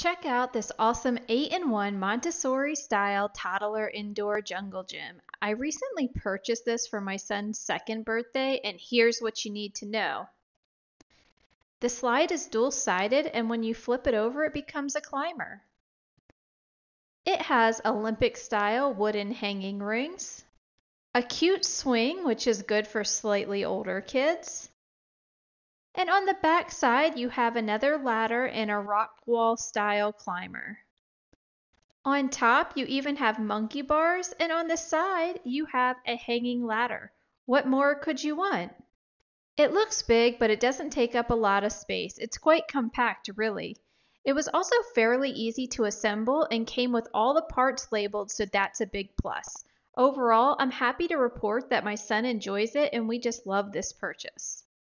Check out this awesome 8-in-1 Montessori-style toddler indoor jungle gym. I recently purchased this for my son's second birthday and here's what you need to know. The slide is dual-sided and when you flip it over it becomes a climber. It has Olympic-style wooden hanging rings, a cute swing which is good for slightly older kids, and on the back side, you have another ladder and a rock wall style climber. On top, you even have monkey bars, and on the side, you have a hanging ladder. What more could you want? It looks big, but it doesn't take up a lot of space. It's quite compact, really. It was also fairly easy to assemble and came with all the parts labeled, so that's a big plus. Overall, I'm happy to report that my son enjoys it and we just love this purchase.